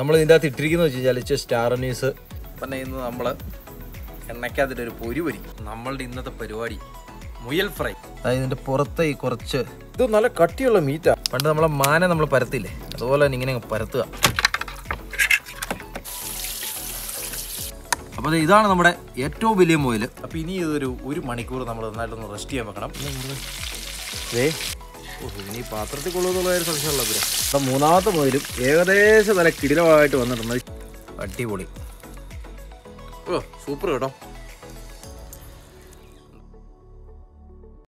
നമ്മൾ ഇതിന്റെ അകത്ത് ഇട്ടിരിക്കുന്നത് വെച്ച് കഴിഞ്ഞാൽ സ്റ്റാർ അനീസ് ഇന്ന് നമ്മൾ എണ്ണയ്ക്കകത്തിട്ട് ഒരു പൊരി പൊരിക്കും. നമ്മളുടെ ഇന്നത്തെ പരിപാടി മുയൽ ഫ്രൈ. അതായത് ഇതിന്റെ പുറത്തെ ഈ കുറച്ച് ഇത് നല്ല കട്ടിയുള്ള മീറ്റാണ് പണ്ട് നമ്മളെ മാന നമ്മൾ പരത്തില്ലേ? അതുപോലെ തന്നെ ഇങ്ങനെ പരത്തുക. അപ്പോൾ ഇതാണ് നമ്മുടെ ഏറ്റവും വലിയ മുയൽ അപ്പോൾ ഇനി ഇതൊരു ഒരു മണിക്കൂർ നമ്മൾ നന്നായിട്ടൊന്ന് റെസ്റ്റ് ചെയ്യാൻ വെക്കണം. ഇനി പാത്രത്തിൽ കൊള്ളുന്നുള്ള ഒരു സംശയമുള്ള പിന്നെ അപ്പം മൂന്നാമത്തെ മുതലും ഏകദേശം നല്ല കിടിലമായിട്ട് വന്നിട്ടുണ്ട്. അടിപൊളി. ഓ സൂപ്പർ കേട്ടോ.